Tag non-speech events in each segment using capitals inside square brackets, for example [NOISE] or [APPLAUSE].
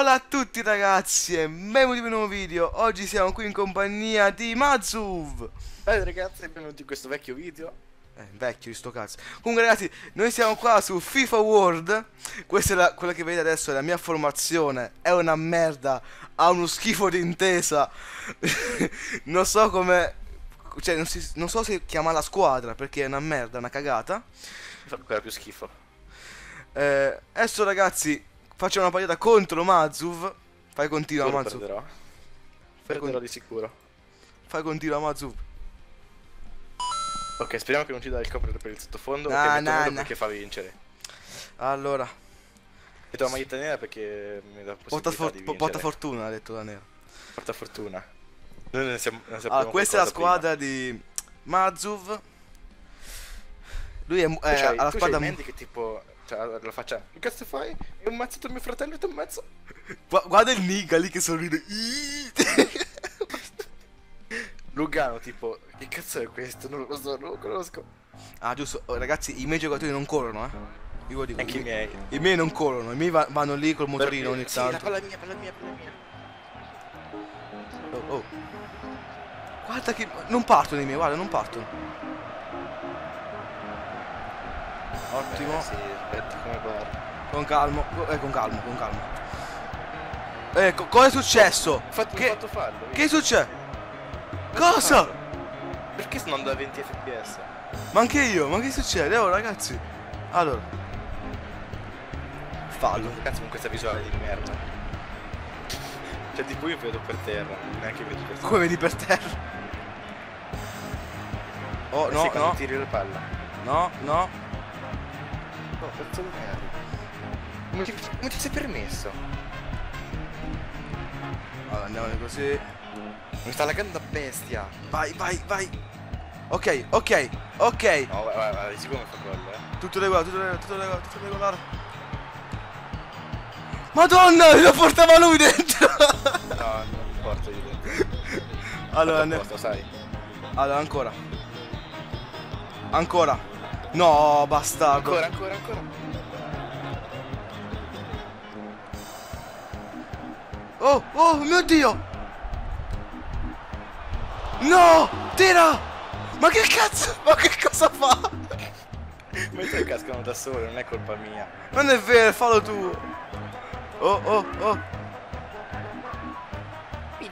Hola a tutti ragazzi e benvenuti in un nuovo video. Oggi siamo qui in compagnia di Mazuv. Ciao ragazzi, benvenuti in questo vecchio video. Eh, vecchio di sto cazzo. Comunque ragazzi, noi siamo qua su FIFA World. Questa è la, quella che vedete adesso, è la mia formazione. È una merda, ha uno schifo di intesa [LAUGHS] Non so come... Cioè, non, si- non so se chiama la squadra perché è una merda, una cagata. Fa ancora più schifo. Eh, Adesso ragazzi, facciamo una partita contro Mazuv Fai continua Sicuro Mazuv perderò Perderò di sicuro Fai continua Mazuv Ok, speriamo che non ci dà il copre per il sottofondo metto no, nero no. perché fa vincere Allora, Metto la maglietta nera perché mi dà porta, for- porta fortuna, ha detto da nero. Porta fortuna Noi ne siamo, ne sappiamo questa è la squadra di Mazuv. Lui è, prima. c'hai- alla squadra. Mandy che tipo Cioè, la faccia Che cazzo fai? Hai un mazzetto mio fratello e mezzo Gua- guarda il nigga lì che sorride. [LAUGHS] Lugano tipo Che cazzo è questo? Non lo so, non lo conosco ah, giusto. Oh, ragazzi, i miei giocatori non corrono, eh. Io dico. Anche i miei I miei non corrono, i miei va- vanno lì col motorino ogni Sì, la tanto. palla mia, palla mia, palla mia Oh, oh. Guarda che. Non partono i miei, guarda, non partono. Ottimo. Eh, sì, aspetta come parla Con calmo. Eh, con calmo, con calmo. Ecco, cosa è successo? Fatto, Che- fatto fallo Che succede? Cosa? Perché non da 20 fps? Ma anche io, ma che succede? Oh ragazzi. Allora. Fallo. Cazzo con questa visuale di merda. [LAUGHS] Cioè tipo io vedo per terra, neanche vedo per terra. Come vedi per terra? [LAUGHS] Oh no, no, tiri la palla. no, no. Oh, cazzo di merda. Come ti, come ti sei permesso? Allora andiamo così. Mi sta laggando da bestia. Vai, vai, vai. Ok, ok, ok. No, vai, vai, vai, mi fa gol, eh. Tutto regolare, tutto regolare, tutto regolare, tutto regolare. Madonna, lo portava lui dentro. No, non porto io dentro. allora, ne- apposta, sai. allora, ancora. Ancora. No, bastardo. Ancora, ancora, ancora. Oh, oh, mio Dio! No! Tira! Ma che cazzo? Ma che cosa fa? Mentre cascano da sole, non è colpa mia. Non è vero, fallo tu! Oh, oh, oh! Dai,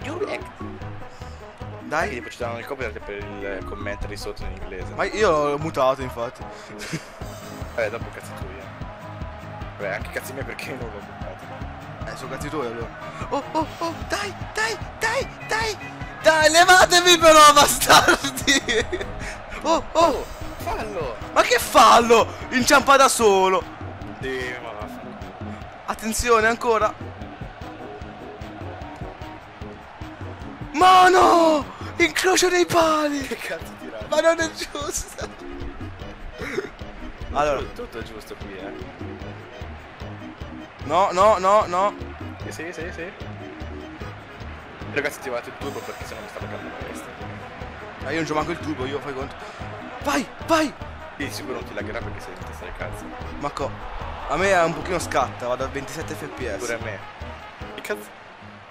Dai! tipo ci danno il copyright per il commentary sotto in inglese. Ma io l'ho mutato, infatti. Vabbè, dopo cazzi tu, eh. Vabbè, anche cazzi miei perché non l'ho buttato. Eh, sono cazzi tuoi allora. Oh, oh, oh! Dai, dai, dai, dai! Dai, levatevi però, bastardi! Oh, oh! Fallo! Ma che fallo? Inciampa da solo! Sì, ma. Attenzione ancora. Mano! Incrocio dei pali! Che cazzo tirare? Ma non è giusto! Allora, Tutto è giusto qui, eh. no, no, no, no. Sì, sì, sì, sì. Ragazzi, attivate il turbo perché sennò mi sta laggando la testa. Ma io non c'ho manco il tubo, io fai conto. Vai, vai! Sì, di sicuro non ti lagherà perché sei in testa del cazzo. Ma co. A me è un pochino scatta, vado a 27 Pure fps. a me. Che cazzo?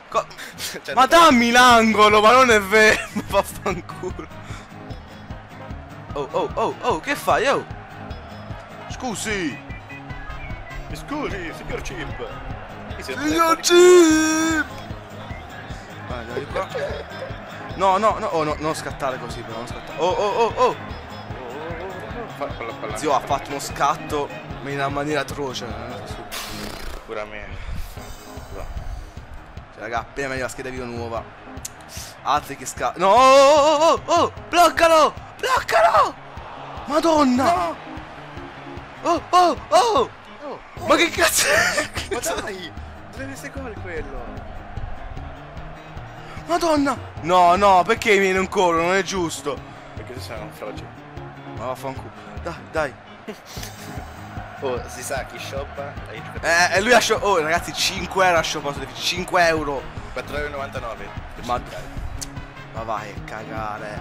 Co- [LAUGHS] Cioè, ma dammi l'angolo, ma non è vero! Ma [LAUGHS] vaffanculo. Oh, oh, oh, oh, che fai, oh? Scusi! Mi scusi, signor Chip. Signor Chip! Qua. No, no, no, oh, no, non scattare così, però, non scattare. Oh, oh, oh, oh! Oh, oh, oh, oh. Zio ha fatto uno scatto ma in una maniera atroce. eh. No. Cioè, raga, appena meglio la scheda video nuova. Altri che scatto. No, oh, oh, oh, oh, bloccalo! Bloccalo! Madonna! Oh, oh, oh! Oh, Ma che cazzo è? [LAUGHS] ma dai! Deve essere gol quello. Madonna! No, no, perché i miei non corrono? Non è giusto. Perché tu sei un froce. Ma vaffanculo. Dai, dai. [LAUGHS] Oh, si sa chi shoppa. Eh, e lui ha shop- Oh, ragazzi, 5 euro ha shoppato. 5 euro. 4,99€. Ma- Ma vai a cagare.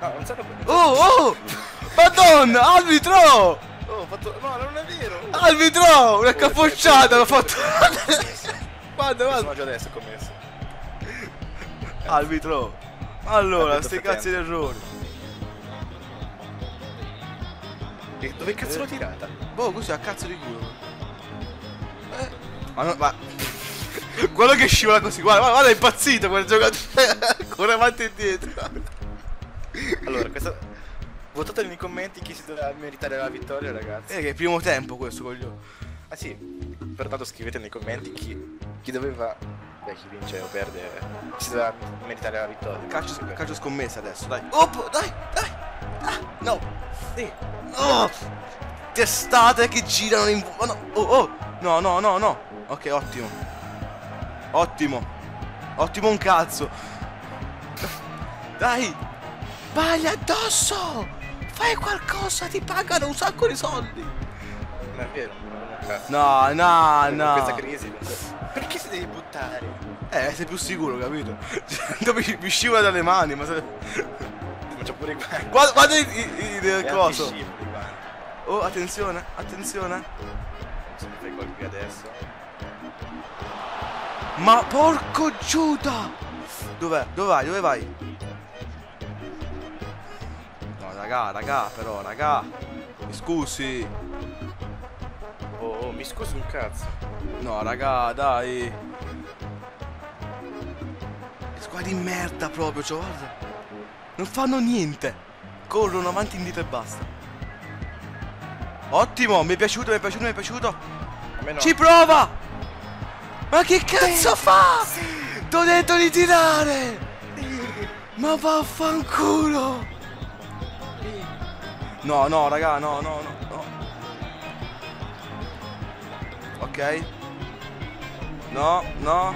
No, non so come. Oh, oh! Madonna, arbitro! Oh, ho fatto. No, non è vero! Arbitro! Una capocciata l'ho fatto! [LAUGHS] Guarda, guarda. Personaggio adesso commesso. Arbitro. Allora, sti cazzi di errori. E dove cazzo l'ho tirata? Boh, così a cazzo di culo. Eh. Ma no, ma... [LAUGHS] Quello che scivola così, guarda, guarda, guarda, è impazzito quel giocatore. [LAUGHS] Ancora avanti e indietro. Allora, questa... Votate nei commenti chi si doveva meritare la vittoria, ragazzi. Eh, che è il primo tempo questo, coglione. Ah sì, pertanto scrivete nei commenti chi, chi doveva... Beh, chi vince o perde, si doveva meritare la vittoria. Calcio, calcio scommessa adesso, dai. Op, dai, dai. No. Sì. Oh, testate che girano in... Oh, no. Oh, oh. No, no, no, no. Ok, ottimo. Ottimo. Ottimo un cazzo. Dai. Vai addosso. Fai qualcosa, ti pagano un sacco di soldi. Non è vero. No, no, no. Questa crisi, perché si devi buttare? Eh, sei più sicuro, capito? [LAUGHS] Dove mi scivola dalle mani, ma se... Faccio pure i guanti. [LAUGHS] Guarda, guarda il, il- il coso. Oh, attenzione, attenzione. Se fai gol qui adesso. Ma porco Giuda! Dov'è? Dove vai? Dove vai? No, raga, raga, però, raga. Mi scusi. Oh, oh, mi scusi un cazzo. No, raga, dai. Squadra di merda proprio, cioè, guarda. Non fanno niente. Corrono avanti indietro e basta. Ottimo, mi è piaciuto, mi è piaciuto, mi è piaciuto. No. Ci prova! Ma che cazzo fa? T'ho detto di tirare! Ma vaffanculo! No, no, raga, no, no, no, no. Ok. No, no.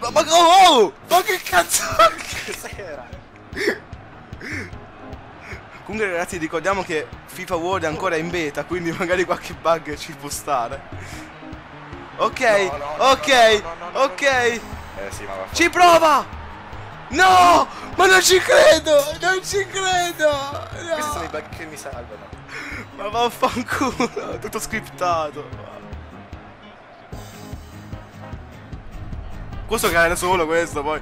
Ma, ma, oh, oh! Ma che cazzo? Cos'era? Comunque ragazzi ricordiamo che FIFA World è ancora in beta, quindi magari qualche bug ci può stare. Ok, No, no, no, ok, no, no, no, no, ok. Eh sì, ma va. Ci prova! No! Ma non ci credo! Non ci credo! Questi sono i No. bug che mi salvano. Ma vaffanculo! Tutto scriptato. Questo cade solo questo poi.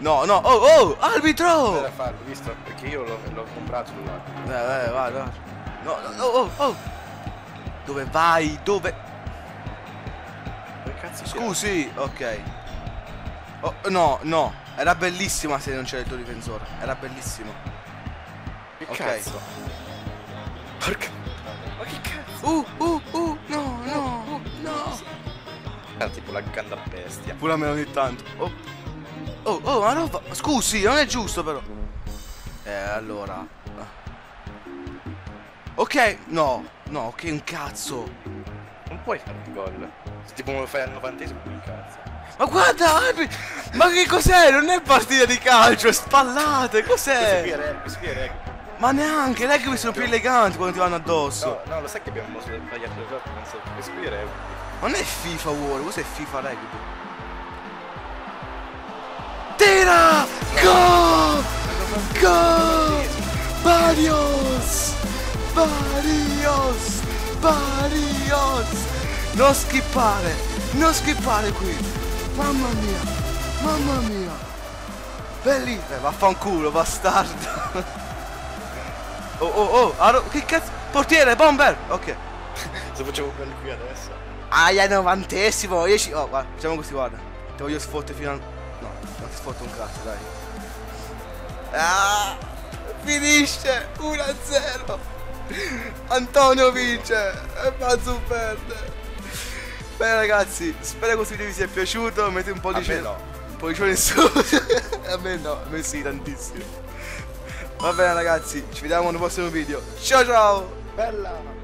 No, no, oh, oh, arbitro! Era farlo, visto? Perché io l'ho, comprato là. Eh, eh, vai, vai. No, no, oh, oh, oh. Dove vai? Dove? Dove cazzo si Scusi, ok. Oh, no, no. Era bellissima se non c'era il tuo difensore. Era bellissimo. Che Ok. cazzo? Porca Ma che cazzo? Uh, uh, uh, no, no, no. Era tipo la ganda bestia. Pure a me ogni tanto. Oh, oh, oh, ma roba. Scusi, non è giusto però. Eh, allora. Ok, no, no, che un cazzo. Non puoi fare il gol. Se tipo lo fai al novantesimo, che cazzo. Ma guarda, ma che cos'è? Non è partita di calcio, è spallate, cos'è? è è. Ma neanche, lei che sono più eleganti quando ti vanno addosso. No, no, lo sai che abbiamo sbagliato il gioco, penso. Questo qui è rugby. Non è FIFA War, questo è FIFA Rugby. Go! Barrios! Barrios! Barrios! Non skippare! Non skippare qui! Mamma mia! Mamma mia! Belli! Eh, vaffanculo, bastardo! Oh oh oh! Aro- che cazzo? Portiere, bomber! Ok. [LAUGHS] Se facevo gol qui adesso. Aia, novantesimo! Io ci... Oh, guarda, facciamo così, guarda. Ti voglio sfottere fino a... No, non ti sfotto un cazzo, dai. Ah! Finisce! 1-0! Antonio vince! E Mazzu perde! Bene ragazzi, spero che questo video vi sia piaciuto. Mettete un po' di me no. Un pollicione in su. [LAUGHS] a me no, a me sì, tantissimo. Va bene ragazzi, ci vediamo nel prossimo video. Ciao ciao! Bella!